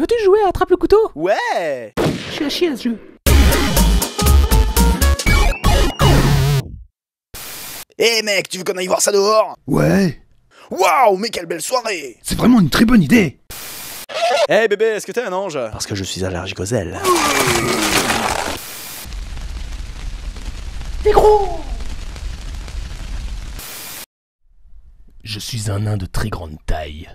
Veux-tu jouer à attrape le couteau? Ouais Je suis à chier à ce jeu. Eh mec, tu veux qu'on aille voir ça dehors? Ouais, Waouh, mais quelle belle soirée c'est vraiment une très bonne idée. Eh bébé, est-ce que t'es un ange? Parce que je suis allergique aux ailes. T'es gros Je suis un nain de très grande taille.